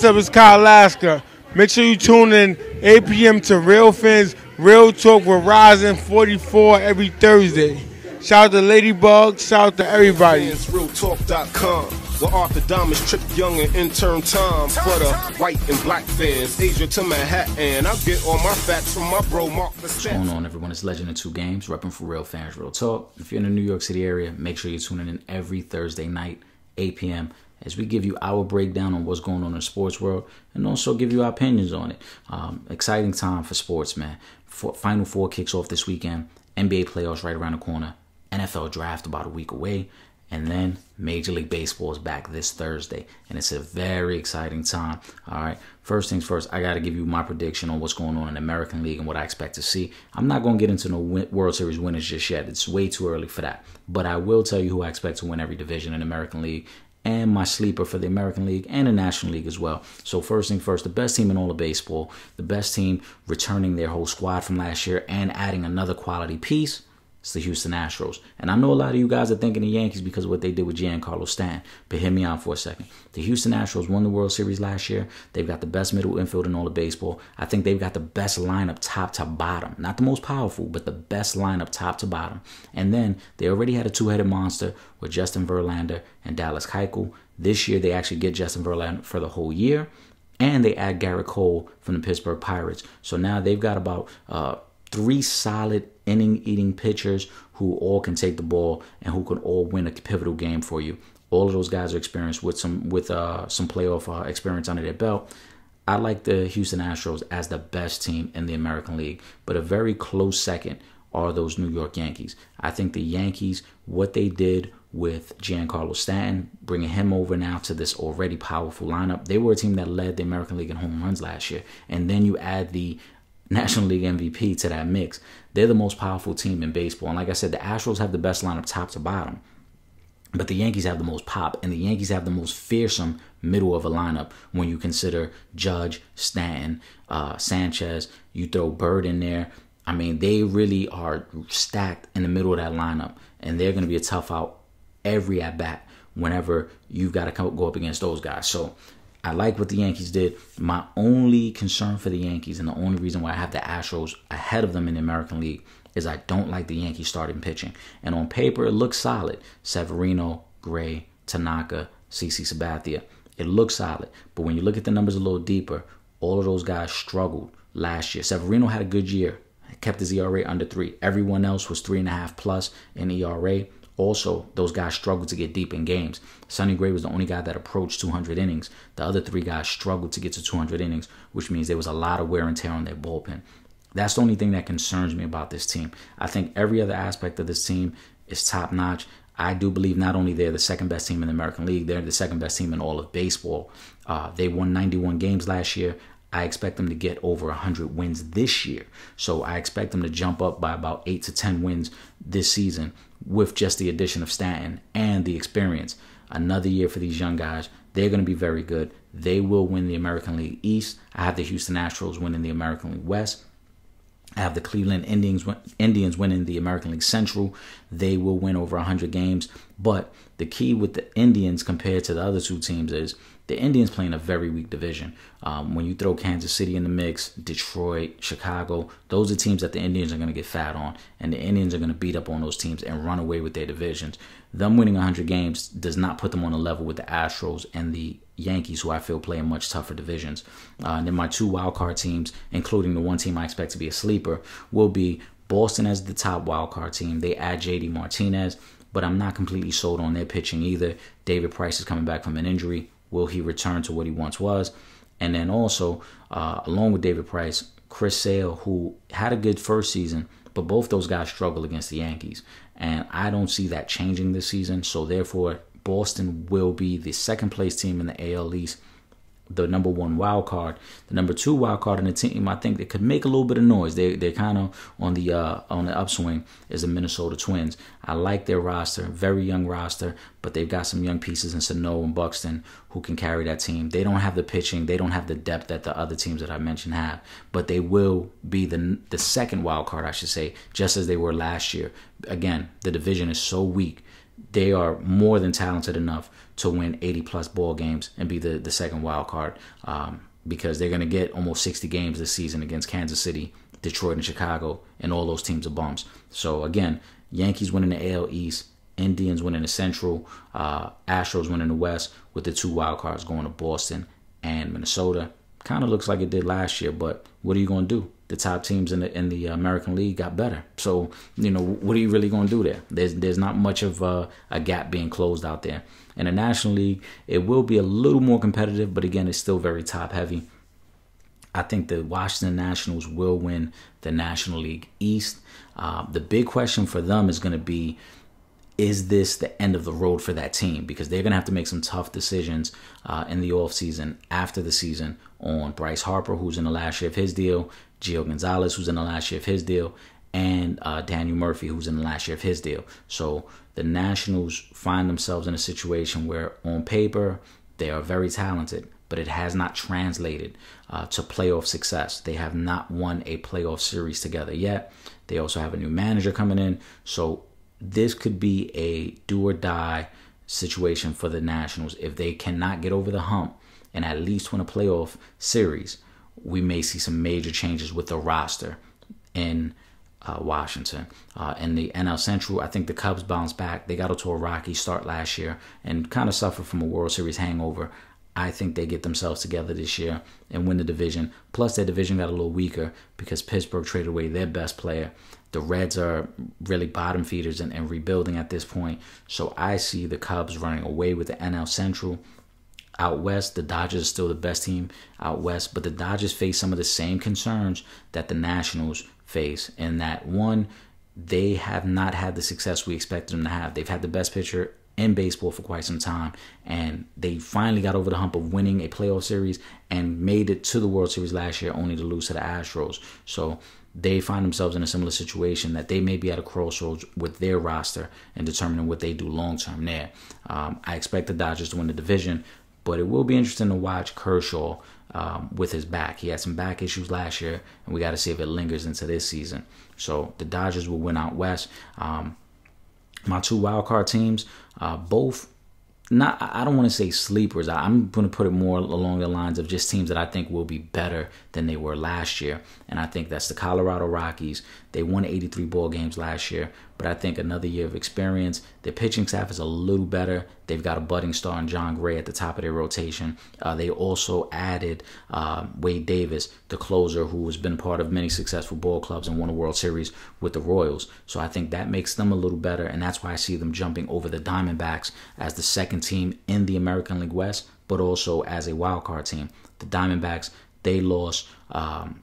What's up? It's Kyle Alaska. Make sure you tune in 8 p.m. to Real Fans, Real Talk with Rising 44 every Thursday. Shout out to Ladybug. Shout out to everybody. It's realtalk.com. Where Arthur Diamonds, Trip Young, and intern Tom for the white and black fans. Asia to Manhattan. I get all my facts from my bro Mark the What's going on, everyone? It's Legend in Two Games, repping for Real Fans, Real Talk. If you're in the New York City area, make sure you're tuning in every Thursday night, 8 p.m., as we give you our breakdown on what's going on in the sports world and also give you our opinions on it. Um, exciting time for sports, man. For, Final Four kicks off this weekend, NBA playoffs right around the corner, NFL draft about a week away, and then Major League Baseball is back this Thursday, and it's a very exciting time. All right, first things first, I got to give you my prediction on what's going on in the American League and what I expect to see. I'm not going to get into no World Series winners just yet; it's way too early for that. But I will tell you who I expect to win every division in the American League and my sleeper for the American League and the National League as well. So first thing first, the best team in all of baseball, the best team returning their whole squad from last year and adding another quality piece it's the Houston Astros. And I know a lot of you guys are thinking the Yankees because of what they did with Giancarlo Stanton. But hear me out for a second. The Houston Astros won the World Series last year. They've got the best middle infield in all of baseball. I think they've got the best lineup top to bottom. Not the most powerful, but the best lineup top to bottom. And then they already had a two-headed monster with Justin Verlander and Dallas Keuchel. This year they actually get Justin Verlander for the whole year. And they add Gerrit Cole from the Pittsburgh Pirates. So now they've got about uh, three solid inning eating pitchers who all can take the ball and who can all win a pivotal game for you. All of those guys are experienced with some with uh, some playoff uh, experience under their belt. I like the Houston Astros as the best team in the American League, but a very close second are those New York Yankees. I think the Yankees, what they did with Giancarlo Stanton, bringing him over now to this already powerful lineup. They were a team that led the American League in home runs last year. And then you add the National League MVP to that mix. They're the most powerful team in baseball. And like I said, the Astros have the best lineup top to bottom. But the Yankees have the most pop, and the Yankees have the most fearsome middle of a lineup when you consider Judge, Stanton, uh, Sanchez. You throw Bird in there. I mean, they really are stacked in the middle of that lineup, and they're going to be a tough out every at bat whenever you've got to go up against those guys. So I like what the Yankees did. My only concern for the Yankees and the only reason why I have the Astros ahead of them in the American League is I don't like the Yankees starting pitching. And on paper, it looks solid. Severino, Gray, Tanaka, CC Sabathia. It looks solid. But when you look at the numbers a little deeper, all of those guys struggled last year. Severino had a good year, kept his ERA under three. Everyone else was three and a half plus in ERA also those guys struggled to get deep in games. Sonny Gray was the only guy that approached 200 innings. The other three guys struggled to get to 200 innings, which means there was a lot of wear and tear on their bullpen. That's the only thing that concerns me about this team. I think every other aspect of this team is top notch. I do believe not only they're the second best team in the American League, they're the second best team in all of baseball. Uh, they won 91 games last year. I expect them to get over 100 wins this year. So I expect them to jump up by about 8 to 10 wins this season with just the addition of Stanton and the experience. Another year for these young guys. They're going to be very good. They will win the American League East. I have the Houston Astros winning the American League West. Have the Cleveland Indians Indians winning the American League Central. They will win over 100 games. But the key with the Indians compared to the other two teams is the Indians play in a very weak division. Um, when you throw Kansas City in the mix, Detroit, Chicago, those are teams that the Indians are going to get fat on, and the Indians are going to beat up on those teams and run away with their divisions. Them winning 100 games does not put them on a level with the Astros and the Yankees, who I feel play in much tougher divisions. Uh, and then my two wild card teams, including the one team I expect to be a sleeper, will be Boston as the top wild card team. They add JD Martinez, but I'm not completely sold on their pitching either. David Price is coming back from an injury. Will he return to what he once was? And then also, uh, along with David Price, Chris Sale, who had a good first season, but both those guys struggle against the Yankees. And I don't see that changing this season. So therefore, Boston will be the second place team in the AL East the number one wild card. The number two wild card in the team, I think they could make a little bit of noise. They they're kind of on the uh, on the upswing is the Minnesota Twins. I like their roster, very young roster, but they've got some young pieces in Sano and Buxton who can carry that team. They don't have the pitching, they don't have the depth that the other teams that I mentioned have, but they will be the the second wild card, I should say, just as they were last year. Again, the division is so weak they are more than talented enough to win 80 plus ball games and be the, the second wild card um, because they're going to get almost 60 games this season against Kansas City, Detroit, and Chicago, and all those teams are bums. So again, Yankees winning the AL East, Indians winning the Central, uh, Astros winning the West, with the two wild cards going to Boston and Minnesota. Kind of looks like it did last year, but what are you going to do? The top teams in the in the American League got better. So you know what are you really going to do there? There's there's not much of a, a gap being closed out there. In the National League, it will be a little more competitive, but again, it's still very top heavy. I think the Washington Nationals will win the National League East. Uh, the big question for them is going to be is this the end of the road for that team? Because they're going to have to make some tough decisions uh, in the offseason after the season on Bryce Harper, who's in the last year of his deal, Gio Gonzalez, who's in the last year of his deal, and uh, Daniel Murphy, who's in the last year of his deal. So the Nationals find themselves in a situation where, on paper, they are very talented, but it has not translated uh, to playoff success. They have not won a playoff series together yet. They also have a new manager coming in. So this could be a do or die situation for the Nationals. If they cannot get over the hump and at least win a playoff series, we may see some major changes with the roster in uh, Washington. Uh, in the NL Central, I think the Cubs bounced back. They got to a rocky start last year and kind of suffered from a World Series hangover. I think they get themselves together this year and win the division. Plus, their division got a little weaker because Pittsburgh traded away their best player. The Reds are really bottom feeders and, and rebuilding at this point. So I see the Cubs running away with the NL Central. Out west, the Dodgers are still the best team out west, but the Dodgers face some of the same concerns that the Nationals face. In that one, they have not had the success we expected them to have. They've had the best pitcher in baseball for quite some time, and they finally got over the hump of winning a playoff series and made it to the World Series last year, only to lose to the Astros. So they find themselves in a similar situation that they may be at a crossroads with their roster and determining what they do long term there. Um, I expect the Dodgers to win the division, but it will be interesting to watch Kershaw um, with his back. He had some back issues last year, and we got to see if it lingers into this season. So the Dodgers will win out west. Um, my two wild card teams, uh, both not I don't want to say sleepers. I'm going to put it more along the lines of just teams that I think will be better than they were last year. And I think that's the Colorado Rockies. They won 83 ball games last year, but I think another year of experience. Their pitching staff is a little better. They've got a budding star in Jon Gray at the top of their rotation. Uh, they also added uh, Wade Davis, the closer, who has been part of many successful ball clubs and won a World Series with the Royals. So I think that makes them a little better, and that's why I see them jumping over the Diamondbacks as the second team in the American League West, but also as a wild card team. The Diamondbacks they lost. Um,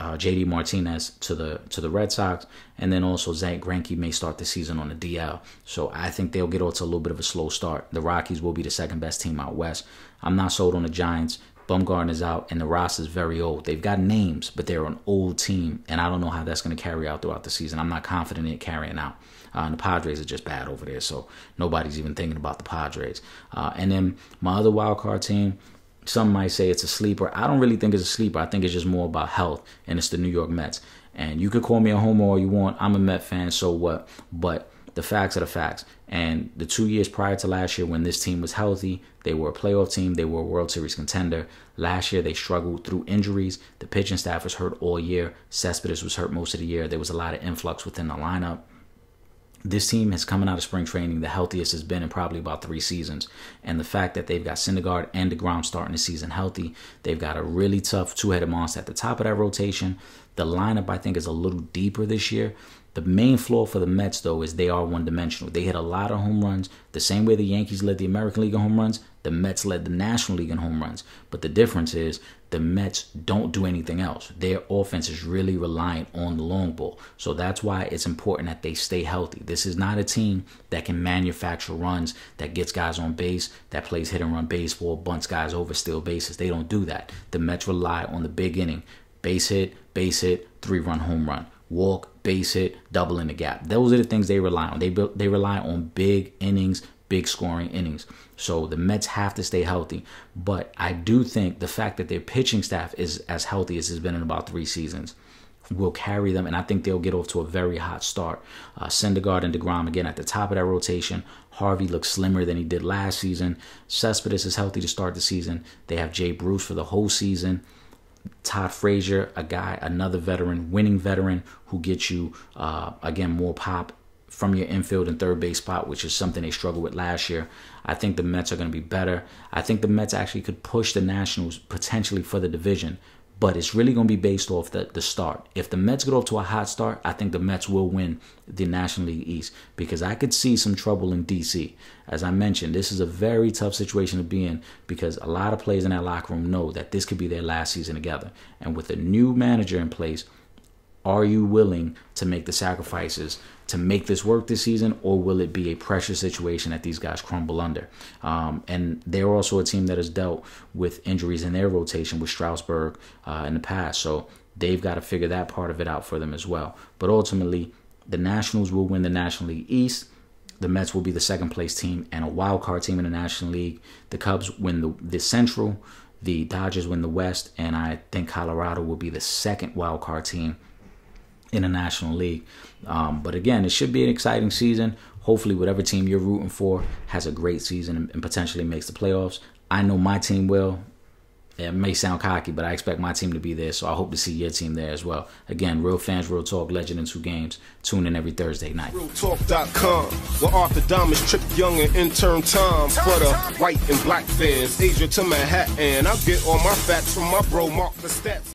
uh, JD Martinez to the to the Red Sox, and then also Zack Greinke may start the season on the DL. So I think they'll get off to a little bit of a slow start. The Rockies will be the second best team out west. I'm not sold on the Giants. Bumgarner's out, and the roster's very old. They've got names, but they're an old team, and I don't know how that's going to carry out throughout the season. I'm not confident in it carrying out. Uh, and the Padres are just bad over there, so nobody's even thinking about the Padres. Uh, and then my other wild card team, some might say it's a sleeper. I don't really think it's a sleeper. I think it's just more about health, and it's the New York Mets. And you could call me a homer all you want. I'm a Met fan, so what? But the facts are the facts. And the two years prior to last year, when this team was healthy, they were a playoff team. They were a World Series contender. Last year, they struggled through injuries. The pitching staff was hurt all year. Cespedes was hurt most of the year. There was a lot of influx within the lineup this team has coming out of spring training the healthiest has been in probably about three seasons. And the fact that they've got Syndergaard and DeGrom starting the season healthy, they've got a really tough two-headed monster at the top of that rotation. The lineup, I think, is a little deeper this year. The main flaw for the Mets, though, is they are one dimensional. They hit a lot of home runs. The same way the Yankees led the American League in home runs, the Mets led the National League in home runs. But the difference is the Mets don't do anything else. Their offense is really reliant on the long ball. So that's why it's important that they stay healthy. This is not a team that can manufacture runs, that gets guys on base, that plays hit and run baseball, bunts guys over, steal bases. They don't do that. The Mets rely on the big inning base hit, base hit, three run home run walk, base hit, double in the gap. Those are the things they rely on. They they rely on big innings, big scoring innings. So the Mets have to stay healthy. But I do think the fact that their pitching staff is as healthy as it's been in about three seasons will carry them, and I think they'll get off to a very hot start. Uh, Syndergaard and DeGrom again at the top of that rotation. Harvey looks slimmer than he did last season. Cespedes is healthy to start the season. They have Jay Bruce for the whole season. Todd Frazier, a guy, another veteran, winning veteran who gets you uh, again more pop from your infield and third base spot, which is something they struggled with last year. I think the Mets are going to be better. I think the Mets actually could push the Nationals potentially for the division, but it's really going to be based off the, the start. If the Mets get off to a hot start, I think the Mets will win the National League East because I could see some trouble in DC. As I mentioned, this is a very tough situation to be in because a lot of players in that locker room know that this could be their last season together. And with a new manager in place, are you willing to make the sacrifices to make this work this season, or will it be a pressure situation that these guys crumble under? Um, and they're also a team that has dealt with injuries in their rotation with Strasburg uh, in the past, so they've got to figure that part of it out for them as well. But ultimately, the Nationals will win the National League East. The Mets will be the second place team and a wild card team in the National League. The Cubs win the, the Central. The Dodgers win the West, and I think Colorado will be the second wild card team in National League. Um, but again, it should be an exciting season. Hopefully, whatever team you're rooting for has a great season and, and potentially makes the playoffs. I know my team will. It may sound cocky, but I expect my team to be there, so I hope to see your team there as well. Again, Real Fans, Real Talk, Legend in Two Games. Tune in every Thursday night. RealTalk.com, where Arthur Diamonds, Trip Young, and intern Tom for the white and black fans. Asia to Manhattan, I get all my facts from my bro Mark the Stats.